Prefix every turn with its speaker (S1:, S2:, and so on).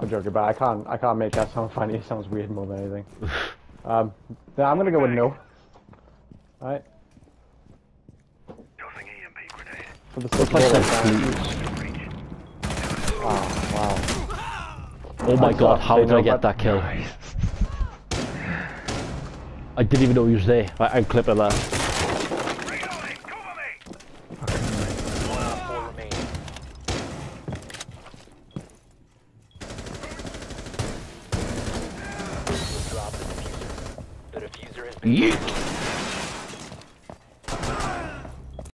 S1: I'm joking, but I can't. I can't make that sound funny. It sounds weird more than anything. um, then I'm gonna go with no. Alright.
S2: Tossing EMP grenade.
S1: For the sake of
S3: I
S1: all
S3: said
S1: that,
S3: please.
S1: Wow, wow.
S3: Oh my
S1: Nice
S3: god,
S1: shot.
S3: how
S1: They
S3: did I get that kill? I didn't even know he was there. I, I'm clipping that.
S4: The diffuser has been
S3: Yeet.